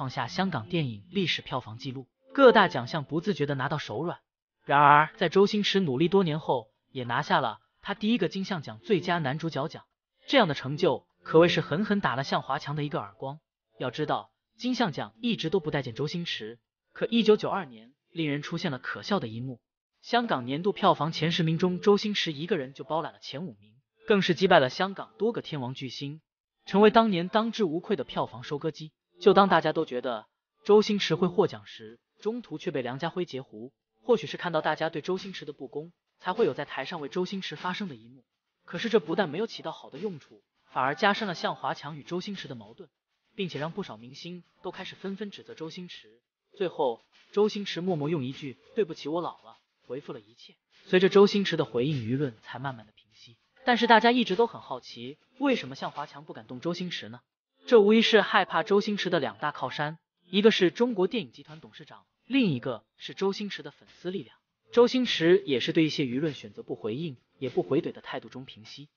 创下香港电影历史票房纪录，各大奖项不自觉的拿到手软。然而，在周星驰努力多年后，也拿下了他第一个金像奖最佳男主角奖，这样的成就可谓是狠狠打了向华强的一个耳光。要知道，金像奖一直都不待见周星驰，可一九九二年，令人出现了可笑的一幕。香港年度票房前十名中，周星驰一个人就包揽了前五名，更是击败了香港多个天王巨星，成为当年当之无愧的票房收割机。就当大家都觉得周星驰会获奖时，中途却被梁家辉截胡。或许是看到大家对周星驰的不公，才会有在台上为周星驰发声的一幕。可是这不但没有起到好的用处，反而加深了向华强与周星驰的矛盾，并且让不少明星都开始纷纷指责周星驰。最后，周星驰默默用一句“对不起，我老了”。回复了一切，随着周星驰的回应，舆论才慢慢的平息。但是大家一直都很好奇，为什么向华强不敢动周星驰呢？这无疑是害怕周星驰的两大靠山，一个是中国电影集团董事长，另一个是周星驰的粉丝力量。周星驰也是对一些舆论选择不回应也不回怼的态度中平息。